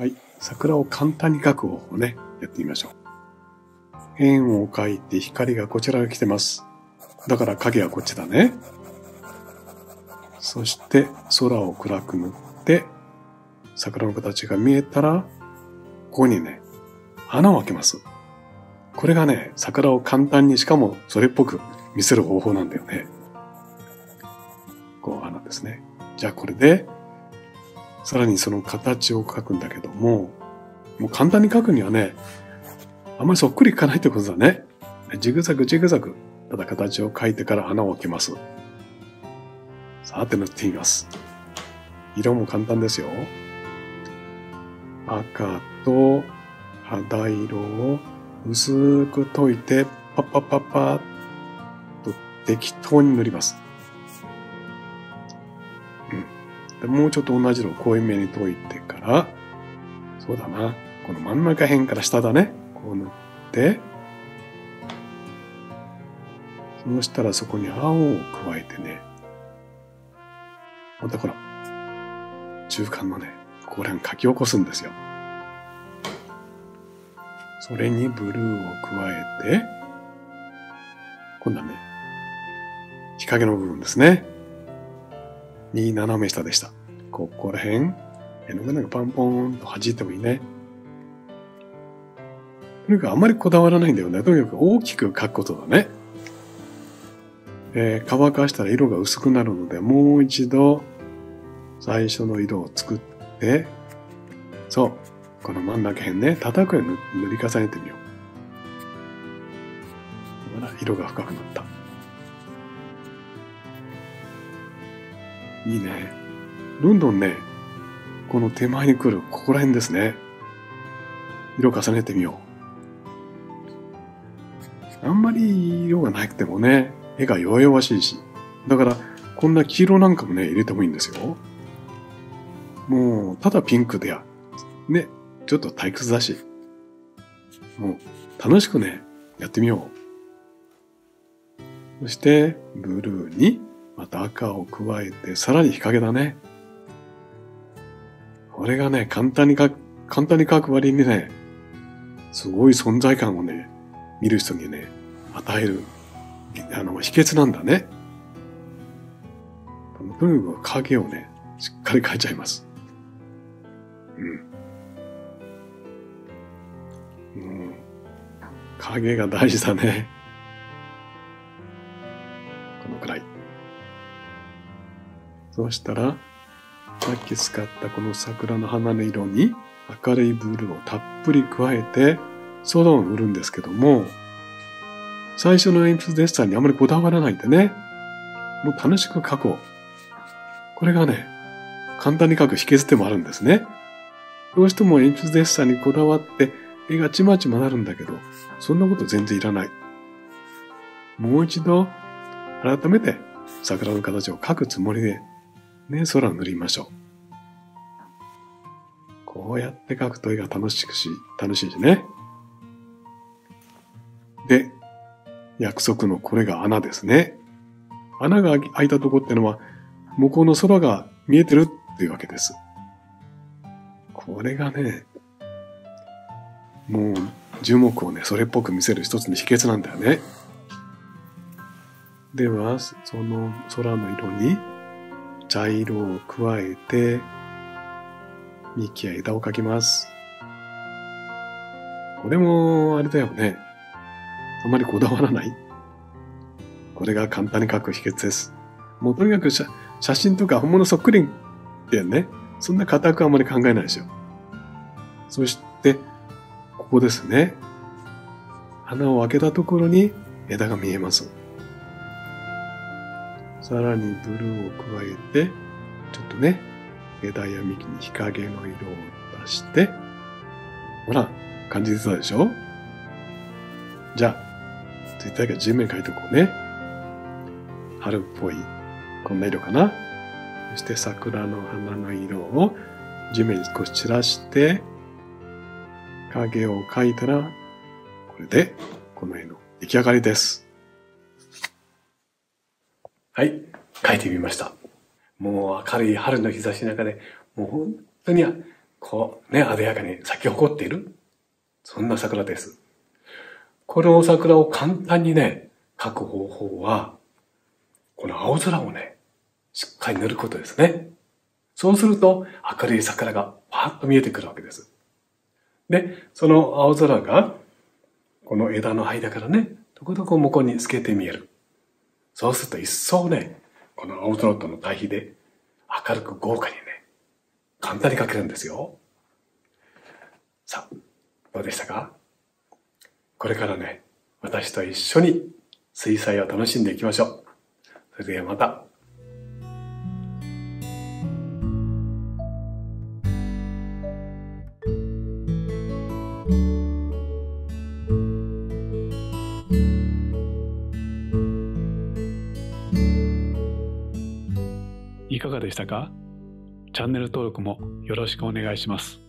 はい。桜を簡単に描く方法をね、やってみましょう。円を描いて光がこちらが来てます。だから影はこっちだね。そして空を暗く塗って、桜の形が見えたら、ここにね、穴を開けます。これがね、桜を簡単にしかもそれっぽく見せる方法なんだよね。こう穴ですね。じゃあこれでさらにその形を描くんだけども、もう簡単に描くにはね、あんまりそっくりいかないってことだね。ジグザグジグザグ、ただ形を描いてから穴を開けます。さて塗ってみます。色も簡単ですよ。赤と肌色を薄く溶いて、パッパッパッパッと適当に塗ります。もうちょっと同じのを濃いめに溶いてから、そうだな、この真ん中辺から下だね。こう塗って、そしたらそこに青を加えてね、またほら、中間のね、これを書き起こすんですよ。それにブルーを加えて、今度はね、日陰の部分ですね。に斜め下でした。ここら辺、絵の具なんかパンポーンと弾いてもいいね。とにかくあまりこだわらないんだよね。とにかく大きく描くことだね。えー、乾かしたら色が薄くなるので、もう一度最初の色を作って、そう、この真ん中辺ね、叩くように塗り重ねてみよう。ほら、色が深くなった。いいね。どんどんね、この手前に来る、ここら辺ですね。色重ねてみよう。あんまり色がなくてもね、絵が弱々しいし。だから、こんな黄色なんかもね、入れてもいいんですよ。もう、ただピンクでや、ね、ちょっと退屈だし。もう、楽しくね、やってみよう。そして、ブルーにまた赤を加えて、さらに日陰だね。これがね、簡単に書く、簡単に書く割にね、すごい存在感をね、見る人にね、与える、あの、秘訣なんだね。とにかく影をね、しっかり描いちゃいます。うん。うん。影が大事だね。そうしたら、さっき使ったこの桜の花の色に明るいブルーをたっぷり加えて空を塗るんですけども、最初の鉛筆デッサンにあまりこだわらないでね、もう楽しく描こう。これがね、簡単に描く秘訣でもあるんですね。どうしても鉛筆デッサンにこだわって絵がちまちまなるんだけど、そんなこと全然いらない。もう一度改めて桜の形を描くつもりでね、空を塗りましょう。こうやって描くと絵が楽しくし、楽しいしね。で、約束のこれが穴ですね。穴が開いたとこってのは、向こうの空が見えてるっていうわけです。これがね、もう樹木をね、それっぽく見せる一つの秘訣なんだよね。では、その空の色に茶色を加えて、幹や枝を描きます。これも、あれだよね。あまりこだわらない。これが簡単に描く秘訣です。もうとにかく写真とか本物そっくりってね、そんな固くあまり考えないですよ。そして、ここですね。穴を開けたところに枝が見えます。さらにブルーを加えて、ちょっとね、枝や幹に日陰の色を出して、ほら、感じてたでしょ？じゃあ、絶対が地面描いておこうね。春っぽい、こんな色かな？そして桜の花の色を地面に少し散らして、影を描いたら、これで、この絵の出来上がりです。はい、書いてみました。もう明るい春の日差しの中で、もう本当にこうね、艶やかに咲き誇っている。そんな桜です。この桜を簡単にね、描く方法は、この青空をね、しっかり塗ることですね。そうすると明るい桜がパーッと見えてくるわけです。で、その青空が、この枝の間からね、どこどこ向こうに透けて見える。そうすると一層ね、このオートロットの対比で明るく豪華にね、簡単に描けるんですよ。さあ、どうでしたか？これからね、私と一緒に水彩を楽しんでいきましょう。それではまた。いかがでしたか？チャンネル登録もよろしくお願いします。